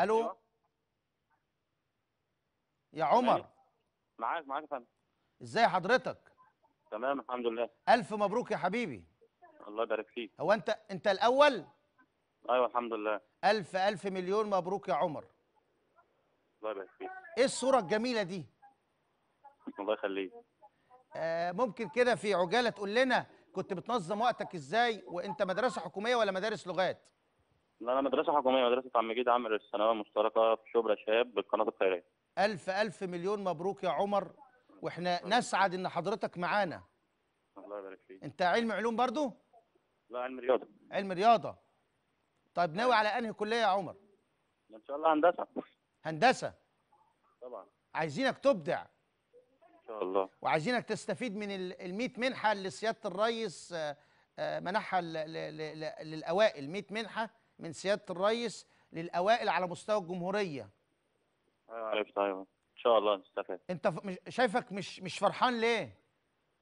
ألو؟ أيوة. يا عمر. أيوة. معاك معاك يا فندم. إزاي حضرتك؟ تمام الحمد لله. ألف مبروك يا حبيبي. الله يبارك فيك. هو أنت أنت الأول؟ أيوه الحمد لله. ألف ألف مليون مبروك يا عمر. الله يبارك فيك. إيه الصورة الجميلة دي؟ الله يخليك. آه ممكن كده في عجالة تقول لنا كنت بتنظم وقتك إزاي وأنت مدرسة حكومية ولا مدارس لغات؟ لا أنا مدرسة حكومية مدرسة عم مجيد عامل الثانوية المشتركة في شبرا شاب بالقناة الخيرية. ألف ألف مليون مبروك يا عمر وإحنا نسعد إن حضرتك معانا. الله يبارك فيك. أنت علم علوم برضو؟ لا علم رياضة. علم رياضة. طيب ناوي على أنهي كلية يا عمر؟ إن شاء الله هندسة. هندسة. طبعا. عايزينك تبدع. إن شاء الله. وعايزينك تستفيد من ال 100 منحة اللي سياده الرئيس آه، آه، منحها للأوائل 100 منحة من سياده الرئيس للاوائل على مستوى الجمهوريه. أيوه عرفت. أيوه. إن شاء الله نستفاد. انت ف- مش شايفك مش مش فرحان ليه؟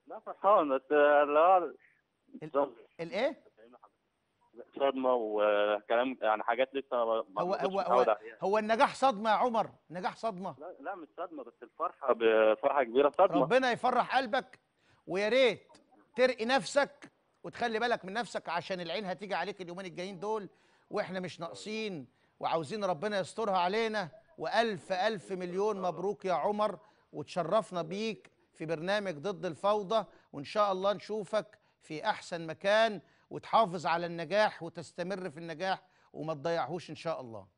لا فرحان بس لا الايه؟ صدمة وكلام يعني حاجات لسه ما هو هو هو. هو النجاح صدمة يا عمر؟ نجاح صدمة. لا لا مش صدمة بس الفرحة بفرحه كبيرة صدمة. ربنا يفرح قلبك ويا ريت ترقي نفسك وتخلي بالك من نفسك عشان العين هتيجي عليك اليومين الجايين دول. وإحنا مش ناقصين وعاوزين ربنا يسترها علينا. وألف ألف مليون مبروك يا عمر وتشرفنا بيك في برنامج ضد الفوضى. وإن شاء الله نشوفك في أحسن مكان وتحافظ على النجاح وتستمر في النجاح وما تضيعهوش إن شاء الله.